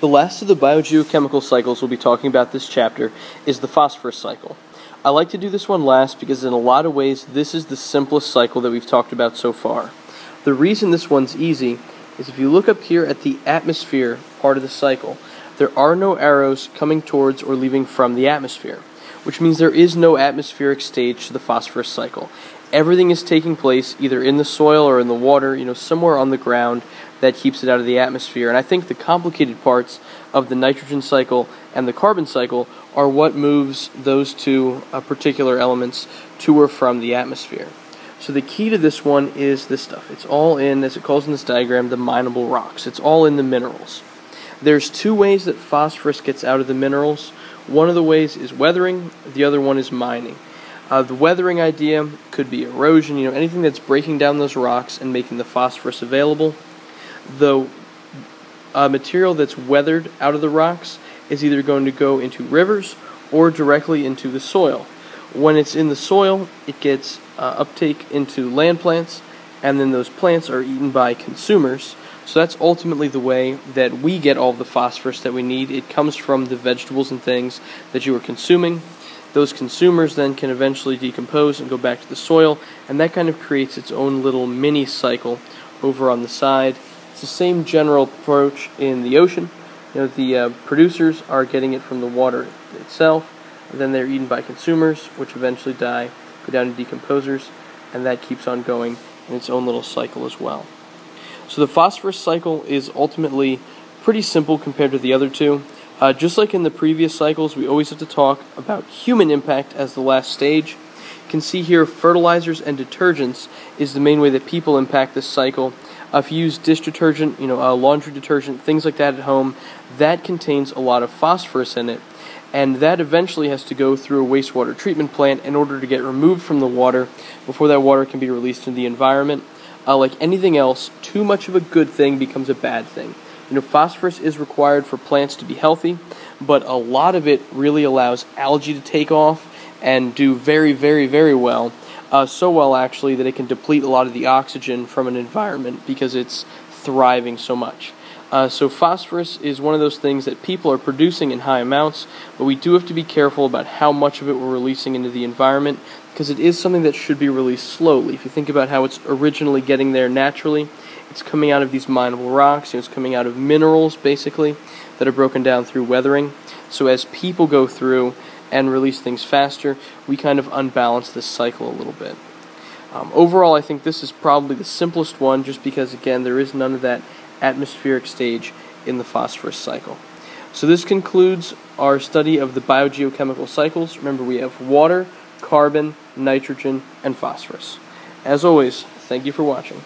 The last of the biogeochemical cycles we'll be talking about this chapter is the phosphorus cycle. I like to do this one last because in a lot of ways this is the simplest cycle that we've talked about so far. The reason this one's easy is if you look up here at the atmosphere part of the cycle, there are no arrows coming towards or leaving from the atmosphere, which means there is no atmospheric stage to the phosphorus cycle. Everything is taking place either in the soil or in the water, you know, somewhere on the ground that keeps it out of the atmosphere. And I think the complicated parts of the nitrogen cycle and the carbon cycle are what moves those two uh, particular elements to or from the atmosphere. So the key to this one is this stuff. It's all in, as it calls in this diagram, the mineable rocks. It's all in the minerals. There's two ways that phosphorus gets out of the minerals. One of the ways is weathering, the other one is mining. Uh, the weathering idea could be erosion, you know, anything that's breaking down those rocks and making the phosphorus available. The uh, material that's weathered out of the rocks is either going to go into rivers or directly into the soil. When it's in the soil, it gets uh, uptake into land plants, and then those plants are eaten by consumers. So that's ultimately the way that we get all the phosphorus that we need. It comes from the vegetables and things that you are consuming. Those consumers then can eventually decompose and go back to the soil, and that kind of creates its own little mini cycle over on the side. It's the same general approach in the ocean. You know, the uh, producers are getting it from the water itself, then they're eaten by consumers, which eventually die, go down to decomposers, and that keeps on going in its own little cycle as well. So the phosphorus cycle is ultimately pretty simple compared to the other two. Uh, just like in the previous cycles, we always have to talk about human impact as the last stage. You can see here fertilizers and detergents is the main way that people impact this cycle. Uh, if you use dish detergent, you know, uh, laundry detergent, things like that at home, that contains a lot of phosphorus in it and that eventually has to go through a wastewater treatment plant in order to get removed from the water before that water can be released into the environment. Uh, like anything else, too much of a good thing becomes a bad thing. You know, phosphorus is required for plants to be healthy, but a lot of it really allows algae to take off and do very, very, very well. Uh, so well, actually, that it can deplete a lot of the oxygen from an environment because it's thriving so much. Uh, so phosphorus is one of those things that people are producing in high amounts, but we do have to be careful about how much of it we're releasing into the environment because it is something that should be released slowly. If you think about how it's originally getting there naturally, it's coming out of these mineable rocks, you know, it's coming out of minerals basically that are broken down through weathering. So as people go through and release things faster, we kind of unbalance this cycle a little bit. Um, overall, I think this is probably the simplest one just because, again, there is none of that atmospheric stage in the phosphorus cycle. So this concludes our study of the biogeochemical cycles. Remember, we have water, carbon, nitrogen, and phosphorus. As always, thank you for watching.